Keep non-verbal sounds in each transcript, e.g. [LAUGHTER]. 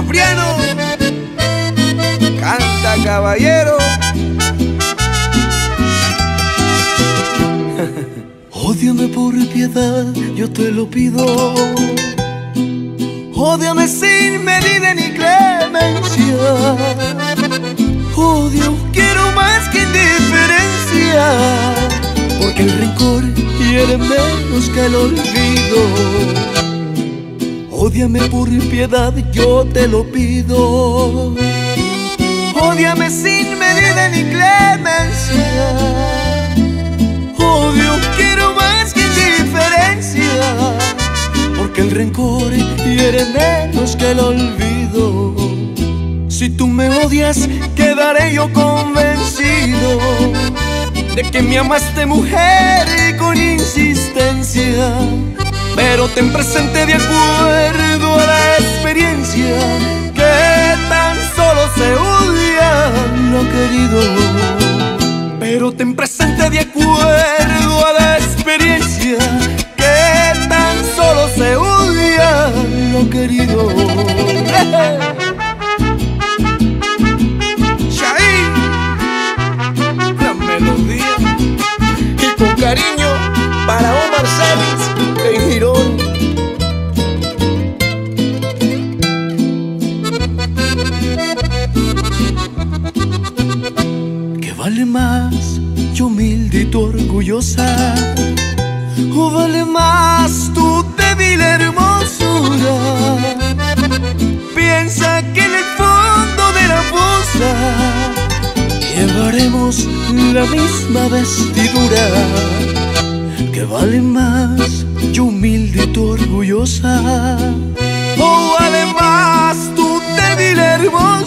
Mapriano, canta caballero. [LAUGHS] Ódiame por piedad, yo te lo pido. Ódiame sin medida ni clemencia. Odio, quiero más que indiferencia. Porque el rencor quiere menos que el olvido. Ódiame por piedad, yo te lo pido. Ódiame sin medida ni clemencia. Odio quiero más que indiferencia. Porque el rencor hiere menos que el olvido. Si tú me odias, quedaré yo convencido de que me amaste mujer y con insistencia. Pero ten presente de acuerdo a la experiencia que tan solo se odia lo querido. Pero ten presente de acuerdo a la experiencia que tan solo se odia lo querido. Shahin, la melodía. Y con cariño vale más, yo humilde y tú orgullosa? ¿O vale más tu débil hermosura? Piensa que en el fondo de la fosa llevaremos la misma vestidura. ¿Qué vale más, yo humilde y tú orgullosa? ¿O vale más tu débil hermosura?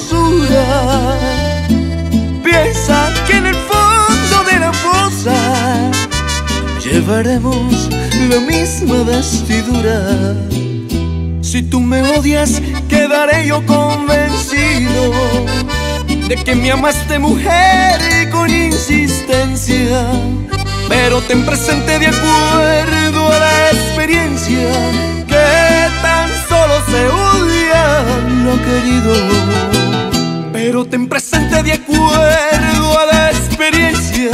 Llevaremos la misma vestidura. Si tú me odias, quedaré yo convencido de que me amaste mujer y con insistencia. Pero ten presente de acuerdo a la experiencia que tan solo se odia lo querido. Pero ten presente de acuerdo a la experiencia